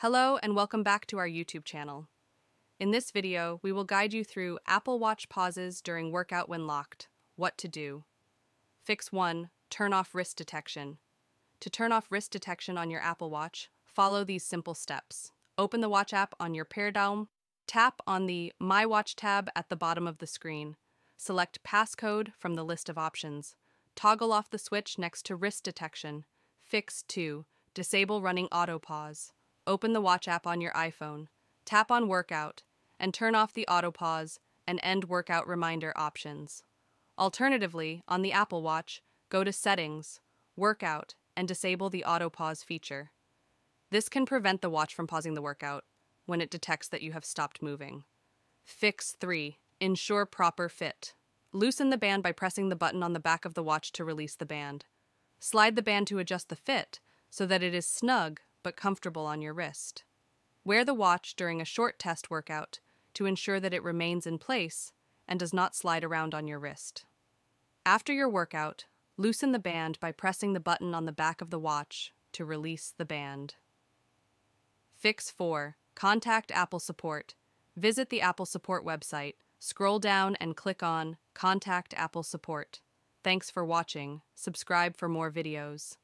Hello and welcome back to our YouTube channel. In this video, we will guide you through Apple Watch pauses during workout when locked, what to do. Fix 1. Turn off wrist detection. To turn off wrist detection on your Apple Watch, follow these simple steps. Open the watch app on your Pear tap on the My Watch tab at the bottom of the screen. Select Passcode from the list of options. Toggle off the switch next to wrist detection. Fix 2. Disable running auto pause open the Watch app on your iPhone, tap on Workout, and turn off the auto pause and end workout reminder options. Alternatively, on the Apple Watch, go to Settings, Workout, and disable the auto pause feature. This can prevent the watch from pausing the workout when it detects that you have stopped moving. Fix 3. Ensure proper fit. Loosen the band by pressing the button on the back of the watch to release the band. Slide the band to adjust the fit so that it is snug but comfortable on your wrist. Wear the watch during a short test workout to ensure that it remains in place and does not slide around on your wrist. After your workout, loosen the band by pressing the button on the back of the watch to release the band. Fix 4. Contact Apple Support. Visit the Apple Support website, scroll down and click on Contact Apple Support. Thanks for watching. Subscribe for more videos.